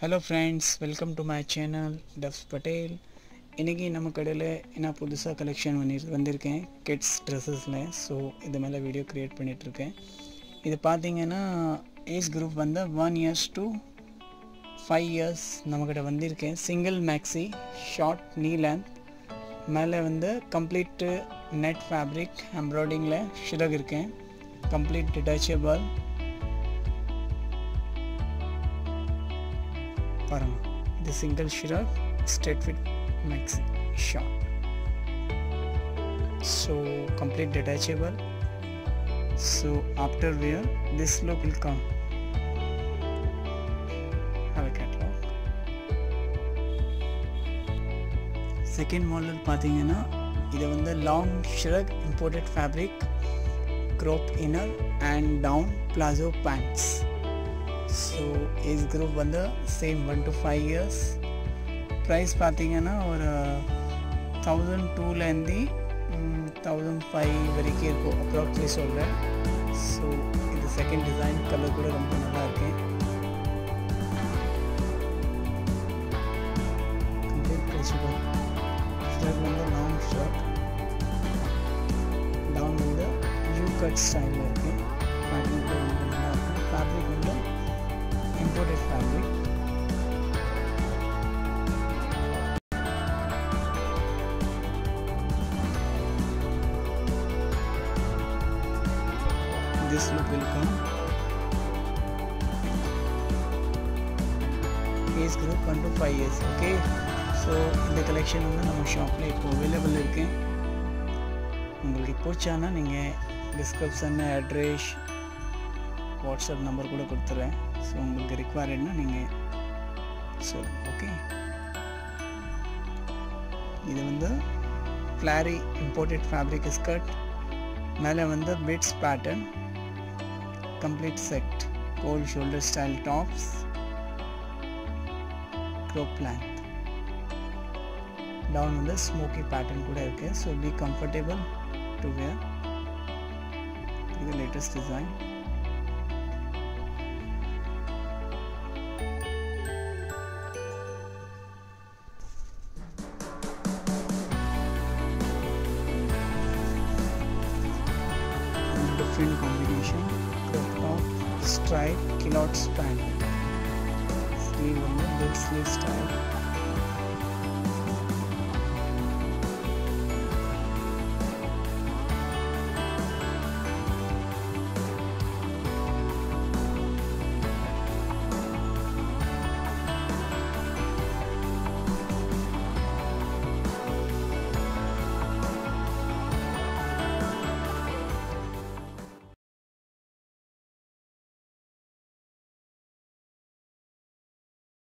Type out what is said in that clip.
Hello friends welcome to my channel tough Patel இன்றைக்கி நம்ம கடையில் என்ன புதுசாக கலெக்ஷன் பண்ணி வந்திருக்கேன்? கிட்ஸ் ட்ரெஸ்ஸஸில் ஸோ இது மேலே வீடியோ க்ரியேட் பண்ணிகிட்ருக்கேன் இது பார்த்தீங்கன்னா ஏஜ் குரூப் வந்து one years to five years நம்மக்கிட்ட வந்திருக்கேன். Single maxi short knee length மேலே வந்து கம்ப்ளீட்டு நெட் ஃபேப்ரிக் எம்ப்ராய்டிங்கில் ஷிரக் இருக்கேன். Complete detachable பாருங்க இது single ஷிரக் straight fit maxi short so complete detachable so after wear this look will come have a catalog second model பார்த்தீங்கன்னா இது வந்து long shrug imported fabric crop inner and down palazzo pants so age group வந்து same one to five years price பார்த்தீங்கன்னா ஒரு thousand டூலேருந்து thousand five வரைக்கும் இருக்கும் approximate சொல்கிறேன் ஸோ இது செகண்ட் டிசைன் கலர் கூட ரொம்ப நல்லா இருக்கு கம்ப்ளீட் கிடச்சிடும் ஷர்ட் வந்து லாங் ஷர்ட் டவுன் வந்து யூ கட் ஸ்டைலில் this look will come age group 1 to 5 years okay so இந்த கலெக்ஷன் வந்து நம்ம ஷாப்பில் இப்போ அவைலபிள் இருக்கு உங்களுக்கு பிடிச்சானா நீங்கள் டிஸ்கிரிப்ஷன் அட்ரஸ் வாட்ஸ்அப் நம்பர் கூட கொடுத்துறேன் ஸோ உங்களுக்கு ரிக்வயர்ட்னா நீங்கள் சொல்லுங்கள் ஓகே இது வந்து ஃப்ளாரி இம்போர்ட்டட் ஃபேப்ரிக் ஸ்கர்ட் மேலே வந்து bits pattern complete set cold shoulder style tops crop length down வந்து smoky pattern கூட இருக்கு so be comfortable to wear இது latest design different combination crop top stripe culottes pant sleeve வந்து big sleeve style